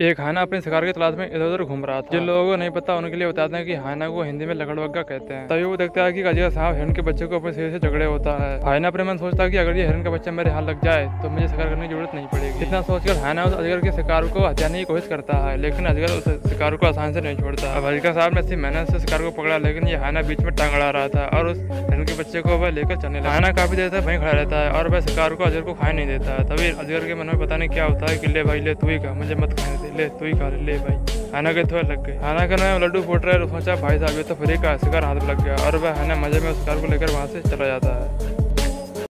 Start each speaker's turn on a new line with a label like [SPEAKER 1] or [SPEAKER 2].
[SPEAKER 1] एक हाना अपने शिकार की तलाश में इधर उधर घूम रहा था। जिन लोगों को नहीं पता, उनके लिए बताते हैं कि हाना को हिंदी में लकड़बग्गा कहते हैं। तभी वो देखता है कि अजगर साहब हिरन के बच्चे को अपने सिर से झगड़े होता है। हाना अपने मन सोचता है कि अगर ये हिरन का बच्चा मेरे हाथ लग जाए तो मुझे शिकार करने की ज़रूरत नहीं पड़ेगी। इतना सोचकर हाना उस अजगर के शिकार को हत्याने की कोशिश करता है, लेकिन अजगर उस शिकार को आसान से नहीं छोड़ता। अब अजगर साहब ने इसी मेहनत से शिकार को पकड़ा, लेकिन ये हाना बीच में टांग रहा था और उस हिरन के बच्चे को वह लेकर चलने लगा। हाना काफ़ी देर तक वहीं खड़ा रहता है और वह शिकार को अजगर को खाने नहीं देता। तभी अजगर के मन में पता नहीं क्या होता है कि ले भाई, ले तू ही खा, मुझे मत खाने दे। ले, तू ही खा ले भाई। हाना के थोड़ा लग गए। हाना का नाम लड्डू फूट रहा है भाई साहब, ये तो फ्री का शिकार हाथ लग गया। और वह हाना मज़े में उस कार को लेकर वहाँ से चला जाता है।